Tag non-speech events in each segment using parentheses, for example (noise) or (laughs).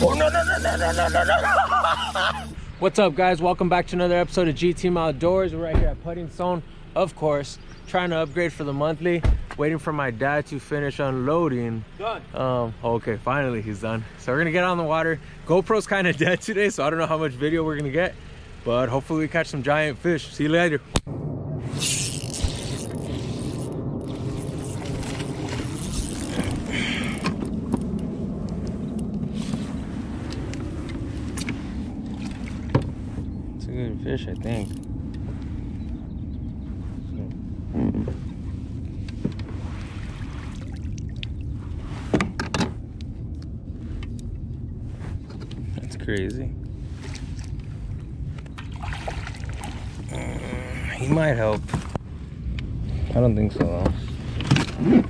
Oh, no, no, no, no, no, no, no, no. (laughs) What's up, guys? Welcome back to another episode of G Team Outdoors. We're right here at Puddingstone, of course, trying to upgrade for the monthly. Waiting for my dad to finish unloading. Done. Um, okay, finally he's done. So we're gonna get on the water. GoPro's kind of (laughs) dead today, so I don't know how much video we're gonna get, but hopefully we catch some giant fish. See you later. Fish, I think. That's crazy. Mm, he might help. I don't think so though.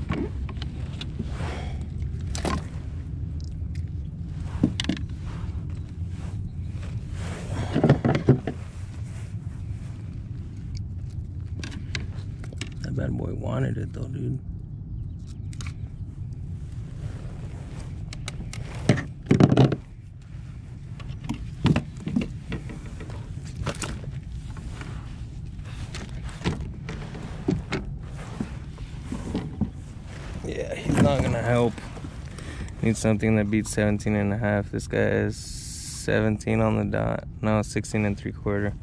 Bad boy wanted it though, dude. Yeah, he's not gonna help. Need something that beats 17 and a half. This guy is 17 on the dot. No, 16 and three quarter.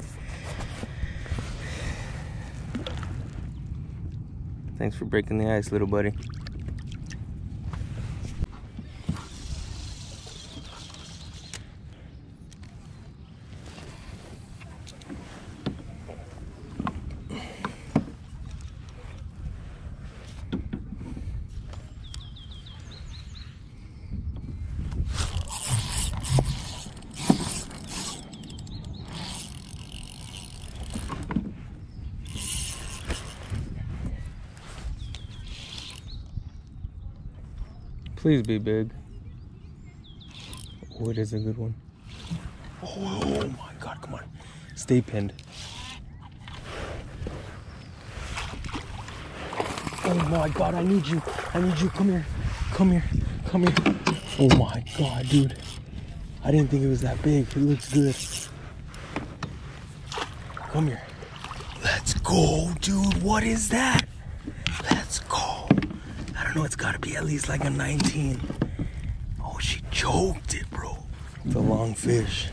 Thanks for breaking the ice, little buddy. Please be big. Oh, it is a good one. Oh, oh my god, come on. Stay pinned. Oh my god, I need you. I need you. Come here. Come here. Come here. Oh my god, dude. I didn't think it was that big. It looks good. Come here. Let's go, dude. What is that? Let's go. I know. It's got to be at least like a 19. Oh, she choked it, bro. It's a long fish.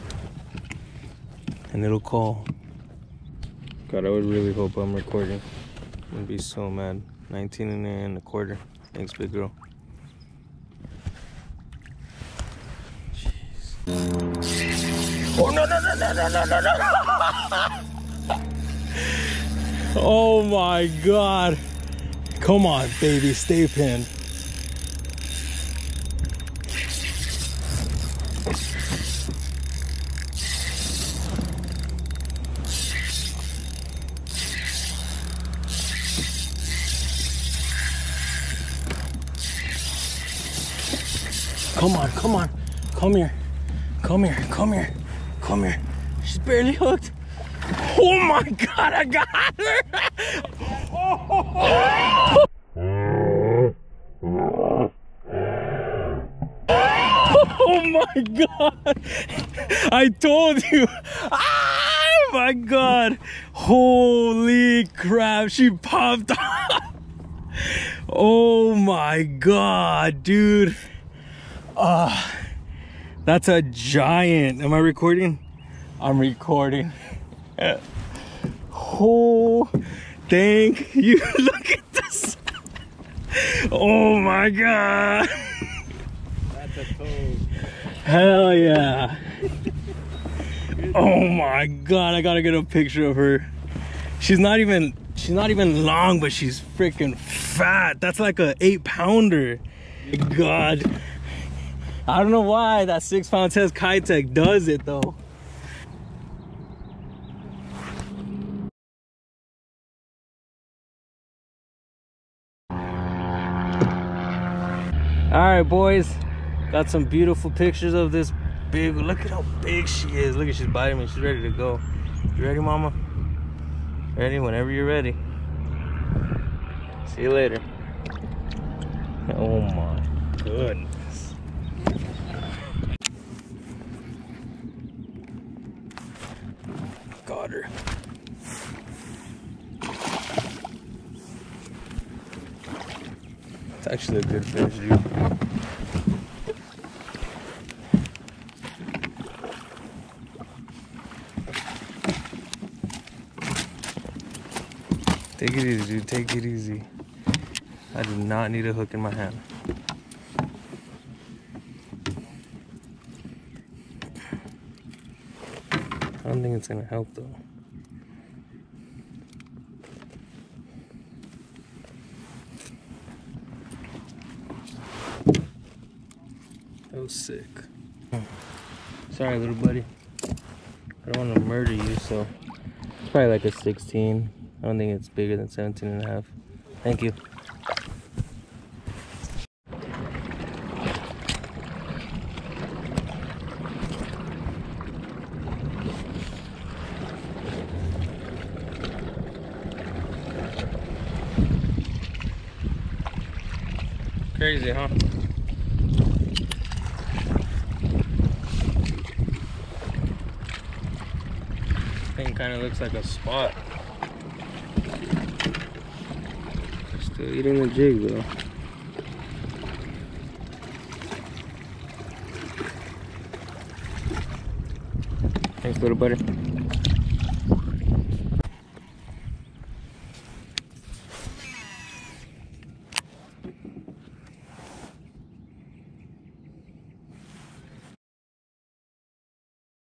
And it'll call. God, I would really hope I'm recording. I'd be so mad. 19 and a quarter. Thanks, big girl. Jeez. Oh, no, no, no, no, no, no, no, no. (laughs) oh, my God. Come on, baby, stay pinned. Come on, come on, come here, come here, come here, come here. She's barely hooked. Oh my God, I got her! (laughs) (laughs) Oh my god! I told you! Oh my god! Holy crap, she popped off! Oh my god, dude! Uh, that's a giant. Am I recording? I'm recording. (laughs) Oh, thank (laughs) you. Look at this. Oh my god. That's a toad. Hell yeah. oh my god, I gotta get a picture of her. She's not even she's not even long, but she's freaking fat. That's like a eight pounder. God. I don't know why that six pound test Kitech does it though. All right, boys. Got some beautiful pictures of this big. Look at how big she is. Look at she's biting me. She's ready to go. You ready, mama? Ready? Whenever you're ready. See you later. Oh my goodness. water. It's actually a good fish, dude. Take it easy, dude. Take it easy. I do not need a hook in my hand. I don't think it's gonna help though. That was sick. Sorry, little buddy. I don't want to murder you, so it's probably like a 16. I don't think it's bigger than 17 and a half. Thank you. Crazy, huh? Kind of looks like a spot. Still eating the jig though. Thanks, little buddy.